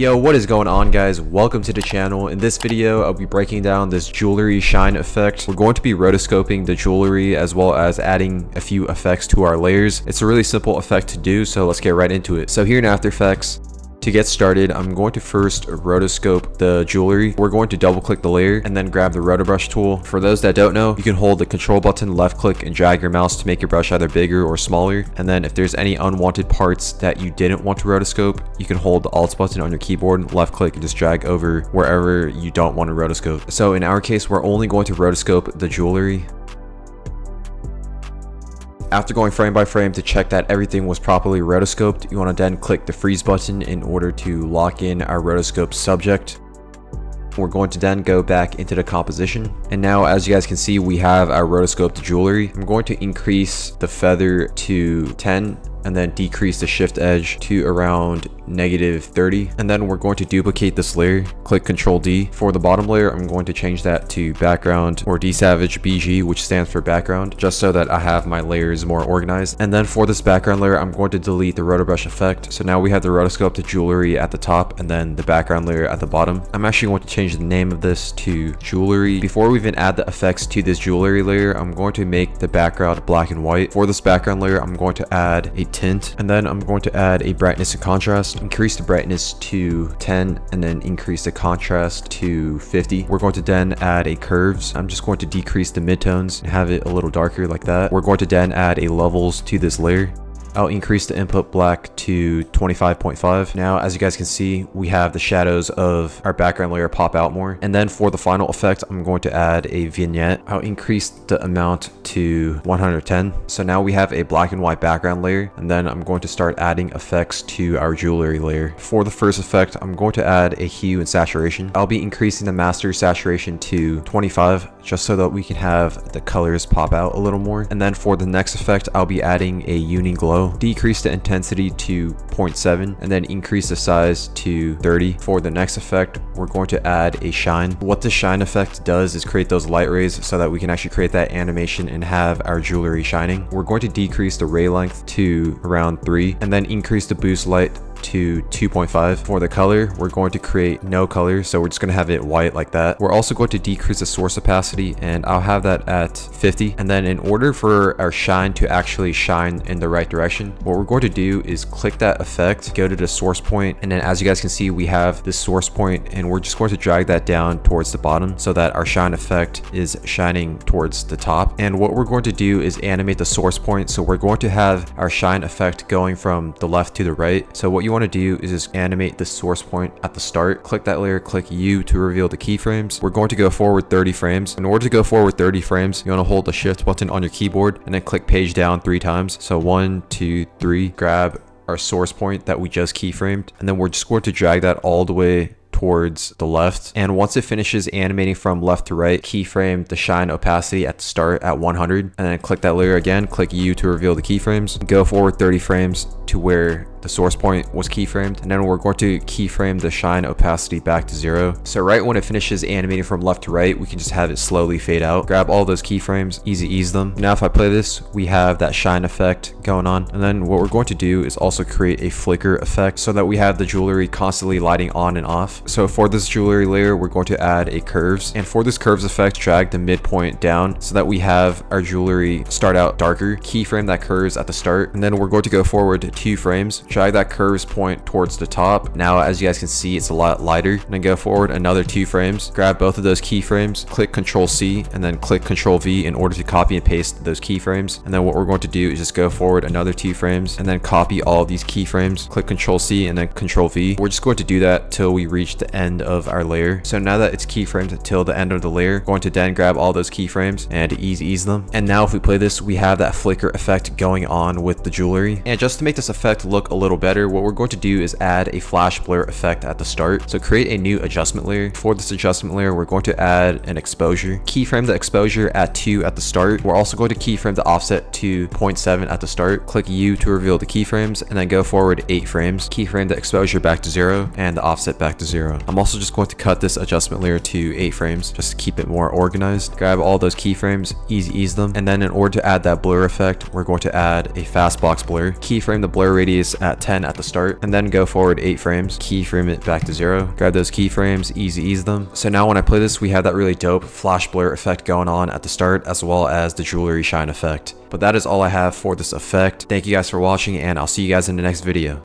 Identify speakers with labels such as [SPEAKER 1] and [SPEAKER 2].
[SPEAKER 1] Yo, what is going on guys? Welcome to the channel. In this video, I'll be breaking down this jewelry shine effect. We're going to be rotoscoping the jewelry as well as adding a few effects to our layers. It's a really simple effect to do, so let's get right into it. So here in After Effects, to get started, I'm going to first rotoscope the jewelry. We're going to double click the layer and then grab the rotobrush tool. For those that don't know, you can hold the control button, left click and drag your mouse to make your brush either bigger or smaller. And then if there's any unwanted parts that you didn't want to rotoscope, you can hold the alt button on your keyboard, left click and just drag over wherever you don't want to rotoscope. So in our case, we're only going to rotoscope the jewelry. After going frame by frame to check that everything was properly rotoscoped, you want to then click the freeze button in order to lock in our rotoscope subject. We're going to then go back into the composition. And now as you guys can see, we have our rotoscoped jewelry. I'm going to increase the feather to 10 and then decrease the shift edge to around negative 30 and then we're going to duplicate this layer. Click Control d for the bottom layer. I'm going to change that to background or dsavage bg which stands for background just so that i have my layers more organized. And then for this background layer i'm going to delete the rotobrush effect. So now we have the rotoscope to jewelry at the top and then the background layer at the bottom. I'm actually going to change the name of this to jewelry. Before we even add the effects to this jewelry layer i'm going to make the background black and white. For this background layer i'm going to add a tint and then I'm going to add a brightness and contrast. Increase the brightness to 10 and then increase the contrast to 50 we're going to then add a curves. I'm just going to decrease the midtones and have it a little darker like that. We're going to then add a levels to this layer I'll increase the input black to 25.5. Now, as you guys can see, we have the shadows of our background layer pop out more. And then for the final effect, I'm going to add a vignette. I'll increase the amount to 110. So now we have a black and white background layer. And then I'm going to start adding effects to our jewelry layer. For the first effect, I'm going to add a hue and saturation. I'll be increasing the master saturation to 25 just so that we can have the colors pop out a little more. And then for the next effect, I'll be adding a uni glow. Decrease the intensity to 0.7 and then increase the size to 30. For the next effect, we're going to add a shine. What the shine effect does is create those light rays so that we can actually create that animation and have our jewelry shining. We're going to decrease the ray length to around 3 and then increase the boost light to 2.5. For the color, we're going to create no color, so we're just going to have it white like that. We're also going to decrease the source opacity, and I'll have that at 50. And then in order for our shine to actually shine in the right direction, what we're going to do is click that effect, go to the source point, and then as you guys can see, we have the source point, and we're just going to drag that down towards the bottom so that our shine effect is shining towards the top. And what we're going to do is animate the source point, so we're going to have our shine effect going from the left to the right. So what you you want to do is just animate the source point at the start. Click that layer, click U to reveal the keyframes. We're going to go forward 30 frames. In order to go forward 30 frames, you want to hold the shift button on your keyboard and then click page down three times. So one, two, three, grab our source point that we just keyframed. And then we're just going to drag that all the way towards the left. And once it finishes animating from left to right, keyframe the shine opacity at the start at 100 and then click that layer again, click U to reveal the keyframes. Go forward 30 frames to where the source point was keyframed. And then we're going to keyframe the shine opacity back to zero. So right when it finishes animating from left to right we can just have it slowly fade out. Grab all those keyframes easy ease them. Now if i play this we have that shine effect going on. And then what we're going to do is also create a flicker effect so that we have the jewelry constantly lighting on and off. So for this jewelry layer we're going to add a curves. And for this curves effect drag the midpoint down so that we have our jewelry start out darker. Keyframe that curves at the start. And then we're going to go forward two frames drag that curves point towards the top. Now, as you guys can see, it's a lot lighter. And then go forward another two frames, grab both of those keyframes, click Control C, and then click Control V in order to copy and paste those keyframes. And then what we're going to do is just go forward another two frames and then copy all of these keyframes, click Control C and then Control V. We're just going to do that till we reach the end of our layer. So now that it's keyframed till the end of the layer, going to then grab all those keyframes and ease ease them. And now if we play this, we have that flicker effect going on with the jewelry. And just to make this effect look a little better, what we're going to do is add a flash blur effect at the start. So create a new adjustment layer. For this adjustment layer, we're going to add an exposure. Keyframe the exposure at 2 at the start. We're also going to keyframe the offset to 0.7 at the start. Click U to reveal the keyframes and then go forward 8 frames. Keyframe the exposure back to 0 and the offset back to 0. I'm also just going to cut this adjustment layer to 8 frames just to keep it more organized. Grab all those keyframes, easy ease them. And then in order to add that blur effect, we're going to add a fast box blur. Keyframe the blur radius at at 10 at the start, and then go forward 8 frames, keyframe it back to 0, grab those keyframes, easy ease them. So now when I play this, we have that really dope flash blur effect going on at the start, as well as the jewelry shine effect. But that is all I have for this effect. Thank you guys for watching, and I'll see you guys in the next video.